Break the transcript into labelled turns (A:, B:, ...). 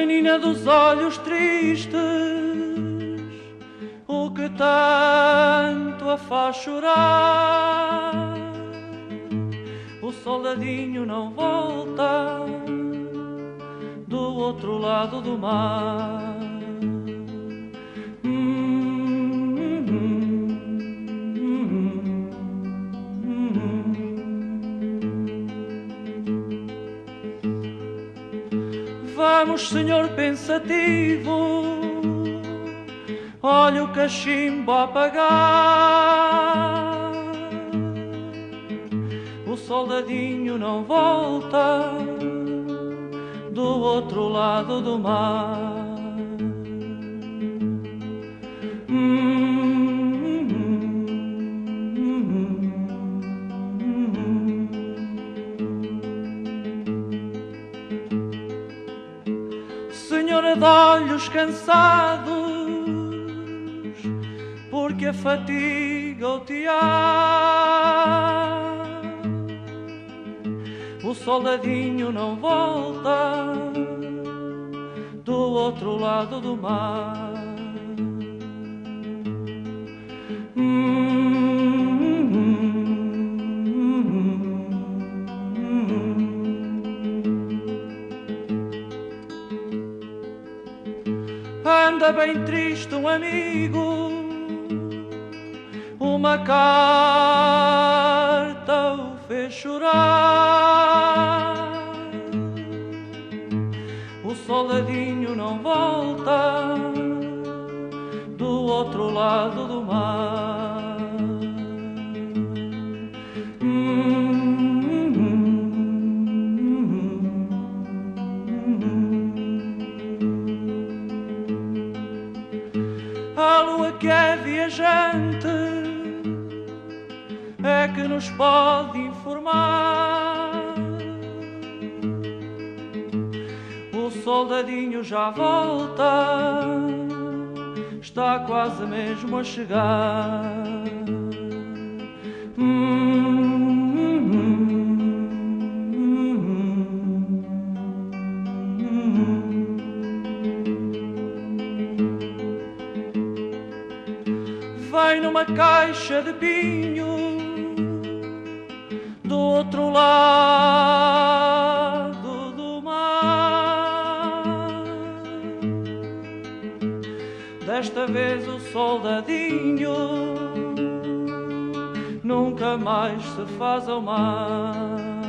A: menina dos olhos tristes, o que tanto a faz chorar. O soldadinho não volta do outro lado do mar. Vamos, senhor pensativo, olha o cachimbo apagar. O soldadinho não volta do outro lado do mar. Senhora de olhos cansados, porque a fatiga o tear. O soldadinho não volta do outro lado do mar. Anda bem triste um amigo, uma carta o fez chorar. O soldadinho não volta do outro lado do mar. A lua que é viajante é que nos pode informar. O soldadinho já volta, está quase mesmo a chegar. Numa caixa de pinho do outro lado do mar. Desta vez o soldadinho nunca mais se faz ao mar.